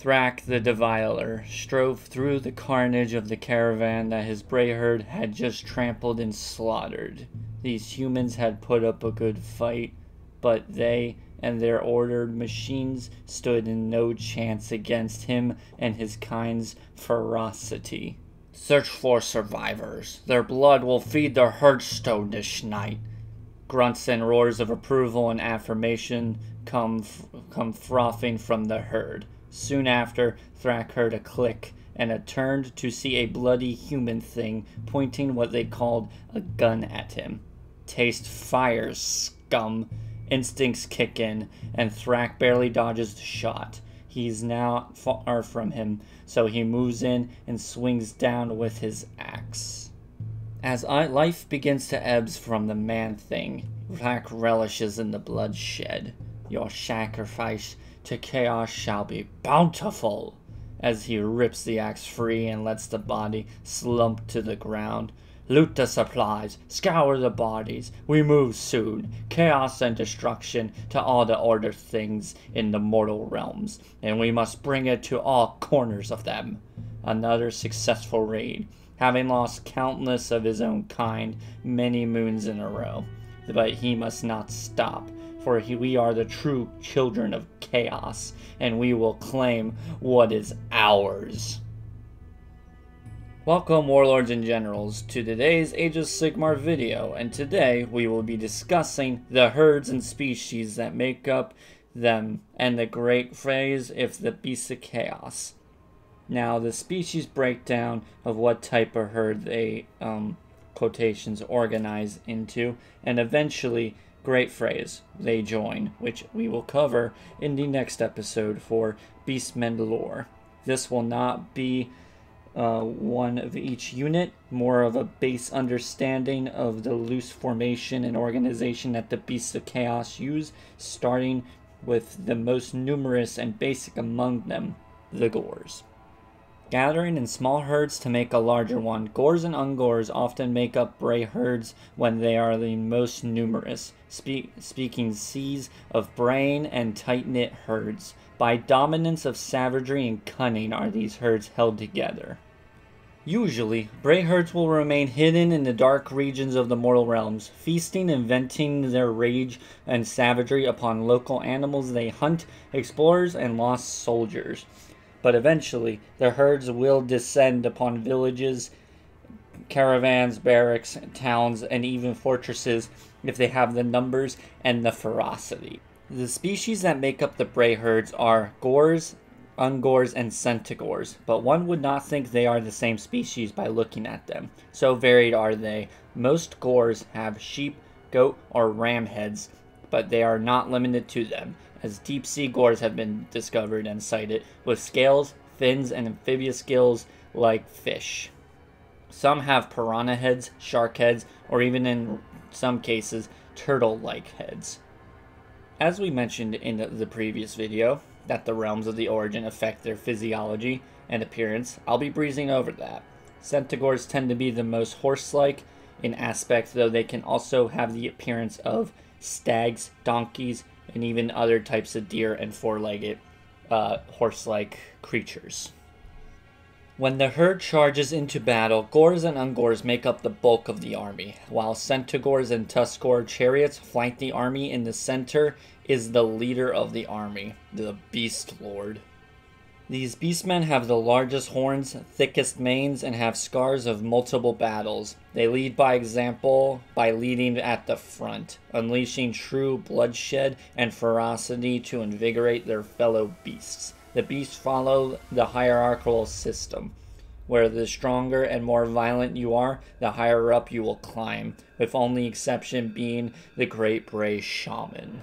Thrak the Deviler strove through the carnage of the caravan that his Bray herd had just trampled and slaughtered. These humans had put up a good fight, but they and their ordered machines stood in no chance against him and his kind's ferocity. Search for survivors. Their blood will feed their herdstone this night. Grunts and roars of approval and affirmation come, come frothing from the herd. Soon after, Thrak heard a click and had turned to see a bloody human thing pointing what they called a gun at him. Taste fire, scum! Instincts kick in, and Thrak barely dodges the shot. He's now far from him, so he moves in and swings down with his axe. As life begins to ebb from the man thing, Thrak relishes in the bloodshed. Your sacrifice to chaos shall be bountiful. As he rips the axe free and lets the body slump to the ground. Loot the supplies, scour the bodies. We move soon. Chaos and destruction to all the order things in the mortal realms, and we must bring it to all corners of them. Another successful raid, having lost countless of his own kind many moons in a row. But he must not stop for he, we are the true children of chaos, and we will claim what is ours. Welcome, Warlords and Generals, to today's Age of Sigmar video, and today we will be discussing the herds and species that make up them, and the great frays, if the beasts of chaos. Now, the species breakdown of what type of herd they, um, quotations, organize into, and eventually Great frays, they join, which we will cover in the next episode for Beastmen lore. This will not be uh, one of each unit, more of a base understanding of the loose formation and organization that the Beasts of Chaos use, starting with the most numerous and basic among them, the Gors. Gathering in small herds to make a larger one, Gors and Ungors often make up Bray herds when they are the most numerous, spe- speaking seas of brain and tight knit herds. By dominance of savagery and cunning are these herds held together. Usually, Bray herds will remain hidden in the dark regions of the mortal realms, feasting and venting their rage and savagery upon local animals they hunt, explorers, and lost soldiers but eventually the herds will descend upon villages, caravans, barracks, towns, and even fortresses if they have the numbers and the ferocity. The species that make up the Bray herds are Gors, Ungors, and Centigors, but one would not think they are the same species by looking at them. So varied are they. Most Gors have sheep, goat, or ram heads, but they are not limited to them as deep sea gors have been discovered and sighted with scales, fins, and amphibious gills like fish. Some have piranha heads, shark heads, or even in some cases, turtle like heads. As we mentioned in the previous video, that the realms of the origin affect their physiology and appearance, I'll be breezing over that. Centigors tend to be the most horse like in aspect, though they can also have the appearance of stags, donkeys, and even other types of deer and four legged uh, horse like creatures. When the herd charges into battle, Gors and Ungors make up the bulk of the army, while Centigors and Tuskgor chariots flank the army in the center is the leader of the army, the Beast Lord. These beastmen have the largest horns, thickest manes, and have scars of multiple battles. They lead by example by leading at the front, unleashing true bloodshed and ferocity to invigorate their fellow beasts. The beasts follow the hierarchical system, where the stronger and more violent you are, the higher up you will climb, with only exception being the Great Bray Shaman.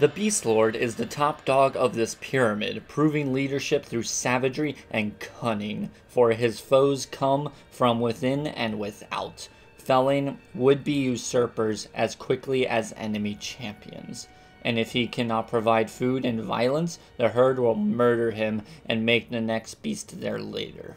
The Beast Lord is the top dog of this pyramid, proving leadership through savagery and cunning, for his foes come from within and without, felling would be usurpers as quickly as enemy champions. And if he cannot provide food and violence, the herd will murder him and make the next beast their leader.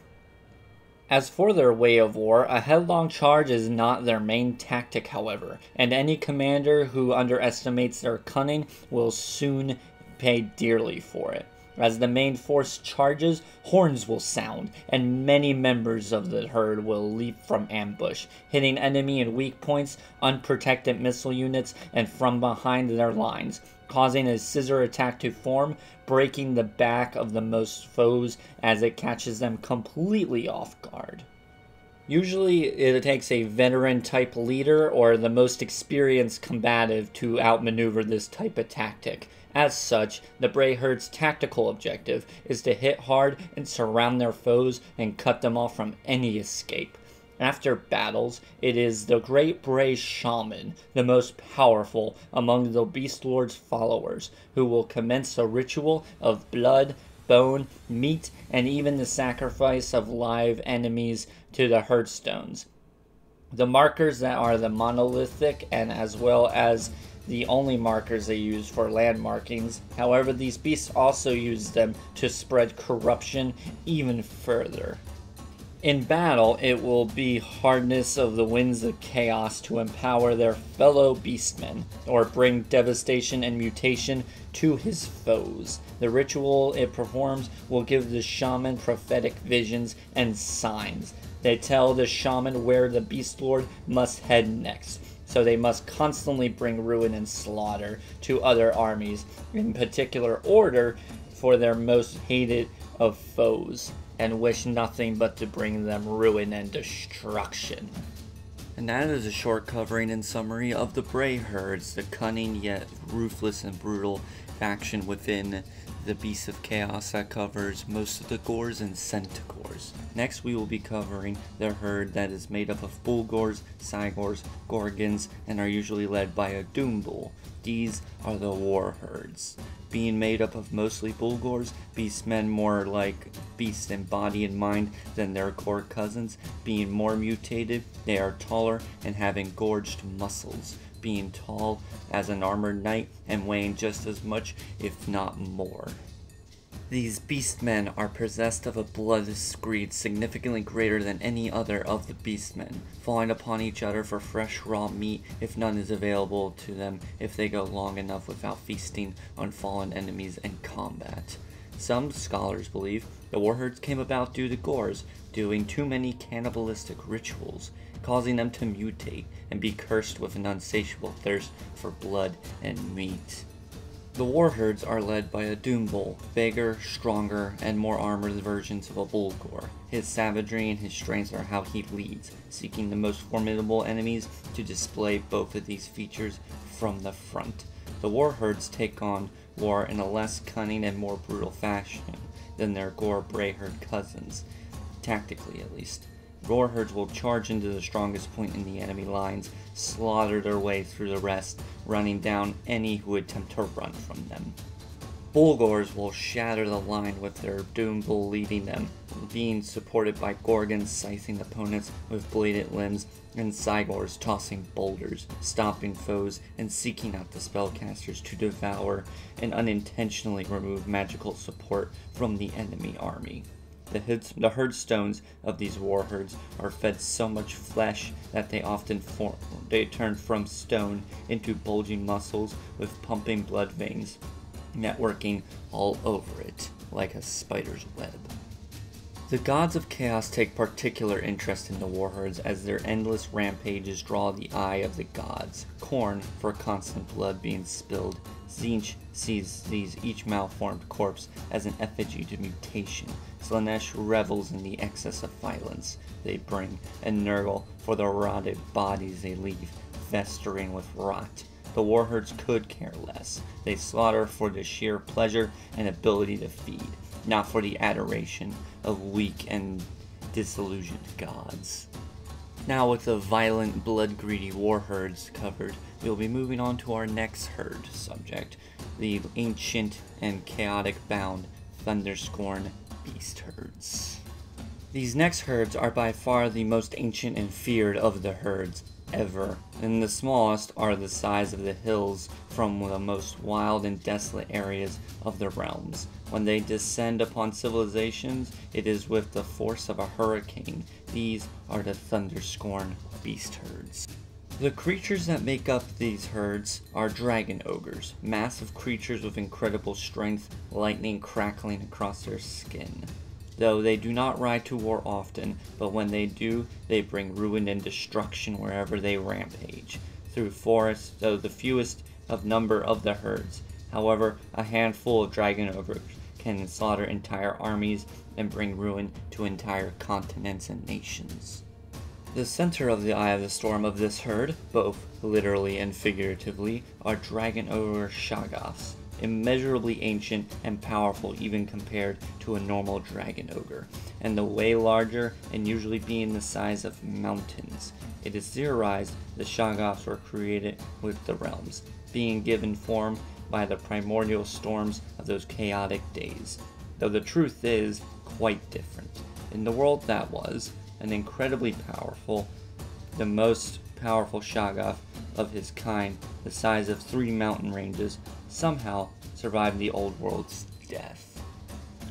As for their way of war, a headlong charge is not their main tactic, however, and any commander who underestimates their cunning will soon pay dearly for it. As the main force charges, horns will sound, and many members of the herd will leap from ambush, hitting enemy in weak points, unprotected missile units, and from behind their lines, causing a scissor attack to form, breaking the back of the most foes as it catches them completely off guard. Usually, it takes a veteran type leader or the most experienced combative to outmaneuver this type of tactic. As such, the Bray Herd's tactical objective is to hit hard and surround their foes and cut them off from any escape. After battles, it is the Great Bray Shaman, the most powerful among the Beast Lord's followers, who will commence a ritual of blood, bone, meat, and even the sacrifice of live enemies to the Herdstones. The markers that are the monolithic and as well as the only markers they use for land markings. However, these beasts also use them to spread corruption even further. In battle, it will be hardness of the winds of chaos to empower their fellow beastmen, or bring devastation and mutation to his foes. The ritual it performs will give the shaman prophetic visions and signs. They tell the shaman where the beast lord must head next so they must constantly bring ruin and slaughter to other armies, in particular order for their most hated of foes, and wish nothing but to bring them ruin and destruction. And that is a short covering and summary of the Bray Herds, the cunning yet ruthless and brutal faction within the Beast of Chaos that covers most of the Gors and Centaurs. Next we will be covering the herd that is made up of Bullgors, Cygors, Ghorgons, and are usually led by a Doombull. These are the war herds. Being made up of mostly Bullgors, beastmen more like beasts in body and mind than their Gor cousins. Being more mutated, they are taller and have engorged muscles being tall as an armored knight and weighing just as much, if not more. These beastmen are possessed of a blood screed significantly greater than any other of the beastmen, falling upon each other for fresh raw meat if none is available to them if they go long enough without feasting on fallen enemies in combat. Some scholars believe the warherds came about due to Gors doing too many cannibalistic rituals, causing them to mutate and be cursed with an unsatiable thirst for blood and meat. The warherds are led by a Doombull, bigger, stronger, and more armored versions of a Bullgor. His savagery and his strength are how he leads, seeking the most formidable enemies to display both of these features from the front. The warherds take on war in a less cunning and more brutal fashion than their Gor Brayherd cousins, tactically at least. Warherds will charge into the strongest point in the enemy lines, slaughter their way through the rest, running down any who attempt to run from them. Bullgors will shatter the line with their Doombull leading them, being supported by Ghorgons scything opponents with bladed limbs, and Cygors tossing boulders, stopping foes, and seeking out the spellcasters to devour and unintentionally remove magical support from the enemy army. The, hits, the herdstones of these war herds are fed so much flesh that they often form, they turn from stone into bulging muscles with pumping blood veins, networking all over it like a spider's web. The gods of chaos take particular interest in the warherds as their endless rampages draw the eye of the gods. Khorne, for constant blood being spilled, Tzeentch sees these each malformed corpse as an effigy to mutation. Slaanesh revels in the excess of violence they bring, and Nurgle for the rotted bodies they leave, festering with rot. The warherds could care less. They slaughter for the sheer pleasure and ability to feed, not for the adoration of weak and disillusioned gods. Now with the violent, blood-greedy war herds covered, we'll be moving on to our next herd subject, the ancient and chaotic bound Thunderscorn beast herds. These next herds are by far the most ancient and feared of the herds ever, and the smallest are the size of the hills from the most wild and desolate areas of the realms. When they descend upon civilizations, it is with the force of a hurricane. These are the Thunderscorn beast herds. The creatures that make up these herds are dragon ogres, massive creatures with incredible strength, lightning crackling across their skin. Though they do not ride to war often, but when they do, they bring ruin and destruction wherever they rampage, through forests, though the fewest of number of the herds. However, a handful of dragon ogres can slaughter entire armies and bring ruin to entire continents and nations. The center of the eye of the storm of this herd, both literally and figuratively, are dragon ogre shaggoths, immeasurably ancient and powerful even compared to a normal dragon ogre, and the way larger and usually being the size of mountains. It is theorized the shaggoths were created with the realms, being given form by the primordial storms of those chaotic days, though the truth is quite different. In the world that was, an incredibly powerful, the most powerful Shaggoth of his kind, the size of three mountain ranges, somehow survived the old world's death.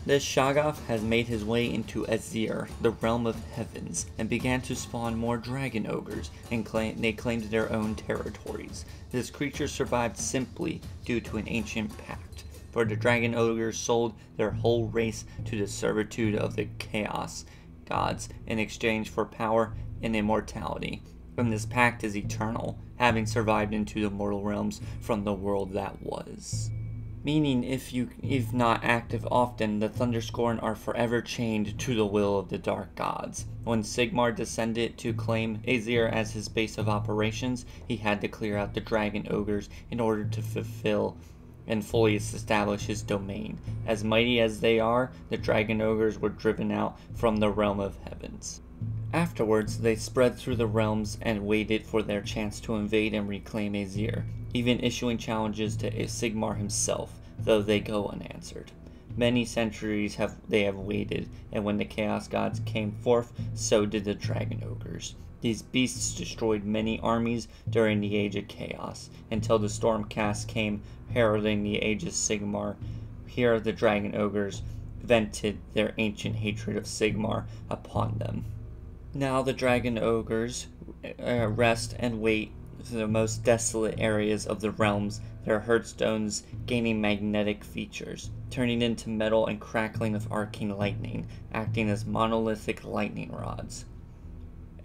This Shaggoth has made his way into Azyr, the realm of heavens, and began to spawn more dragon ogres, and they claimed their own territories. This creature survived simply due to an ancient pact, for the dragon ogres sold their whole race to the servitude of the chaos gods in exchange for power and immortality. And this pact is eternal, having survived into the mortal realms from the world that was. Meaning, if you if not active often, the Thunderscorn are forever chained to the will of the Dark Gods. When Sigmar descended to claim Azyr as his base of operations, he had to clear out the Dragon Ogres in order to fulfill and fully establish his domain. As mighty as they are, the dragon ogres were driven out from the realm of heavens. Afterwards, they spread through the realms and waited for their chance to invade and reclaim Azyr, even issuing challenges to Sigmar himself, though they go unanswered. Many centuries have they have waited, and when the Chaos Gods came forth, so did the Dragon Ogres. These beasts destroyed many armies during the Age of Chaos, until the Stormcast came heralding the Age of Sigmar. Here the Dragon Ogres vented their ancient hatred of Sigmar upon them. Now the Dragon Ogres uh, rest and wait for the most desolate areas of the realms, their herdstones gaining magnetic features, turning into metal and crackling with arcane lightning, acting as monolithic lightning rods.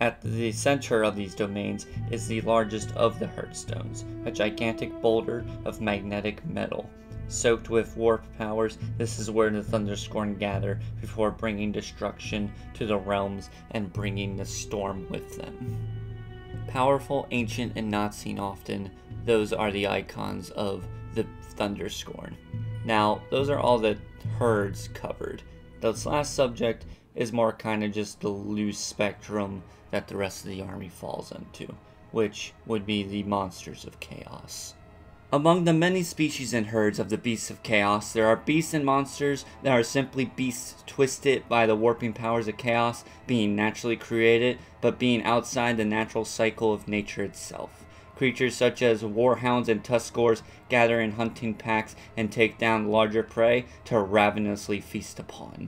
At the center of these domains is the largest of the herdstones, a gigantic boulder of magnetic metal. Soaked with warp powers, this is where the Thunderscorn gather before bringing destruction to the realms and bringing the storm with them. Powerful, ancient, and not seen often, those are the icons of the Thunderscorn. Now, those are all the herds covered. This last subject is more kind of just the loose spectrum that the rest of the army falls into, which would be the monsters of chaos. Among the many species and herds of the beasts of chaos, there are beasts and monsters that are simply beasts twisted by the warping powers of chaos, being naturally created, but being outside the natural cycle of nature itself. Creatures such as warhounds and tuskgors gather in hunting packs and take down larger prey to ravenously feast upon.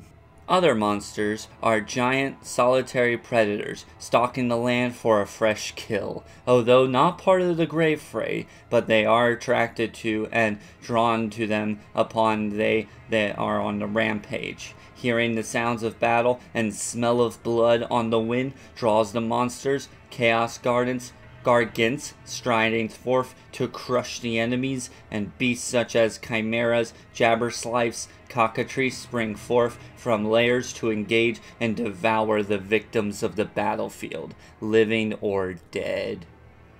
Other monsters are giant, solitary predators stalking the land for a fresh kill, although not part of the grave fray, but they are attracted to and drawn to them upon they that are on the rampage. Hearing the sounds of battle and smell of blood on the wind draws the monsters, chaos gargants, gargants striding forth to crush the enemies, and beasts such as chimeras, jabberslythes, cockatrices spring forth from layers to engage and devour the victims of the battlefield, living or dead.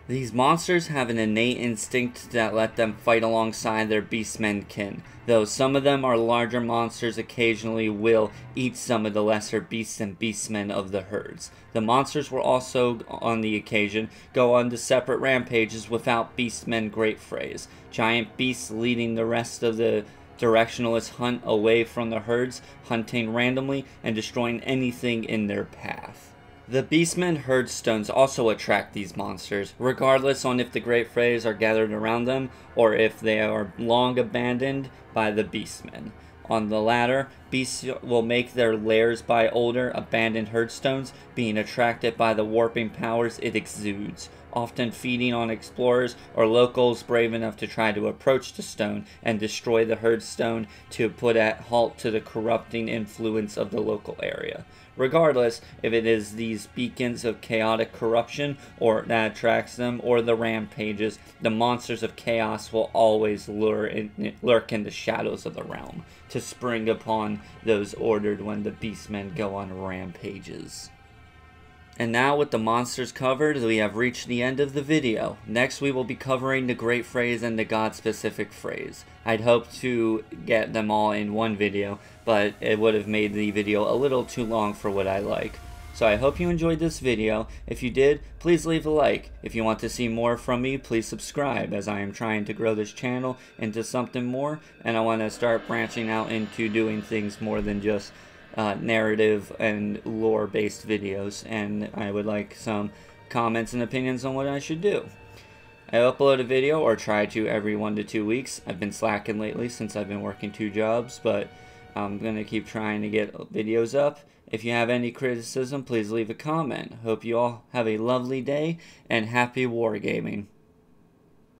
These monsters have an innate instinct that let them fight alongside their beastmen kin, though some of them are larger monsters occasionally will eat some of the lesser beasts and beastmen of the herds. The monsters will also, on the occasion, go on to separate rampages without beastmen great frays, giant beasts leading the rest of the directionalist hunt away from the herds, hunting randomly and destroying anything in their path. The Beastmen Herdstones also attract these monsters, regardless on if the Great Frays are gathered around them or if they are long abandoned by the Beastmen. On the latter, beasts will make their lairs by older, abandoned herdstones, being attracted by the warping powers it exudes. often feeding on explorers or locals brave enough to try to approach the stone and destroy the herd stone to put a halt to the corrupting influence of the local area. Regardless if it is these beacons of chaotic corruption or that attracts them or the rampages, the monsters of chaos will always lure in, lurk in the shadows of the realm to spring upon those ordered when the beastmen go on rampages. And now with the monsters covered, we have reached the end of the video. Next we will be covering the great frays and the god-specific frays. I'd hoped to get them all in one video, but it would have made the video a little too long for what I like. So I hope you enjoyed this video. If you did, please leave a like. If you want to see more from me, please subscribe as I am trying to grow this channel into something more and I want to start branching out into doing things more than just uh, narrative and lore based videos and I would like some comments and opinions on what I should do. I upload a video or try to every one to two weeks. I've been slacking lately since I've been working two jobs, but I'm going to keep trying to get videos up. If you have any criticism, please leave a comment. Hope you all have a lovely day and happy wargaming.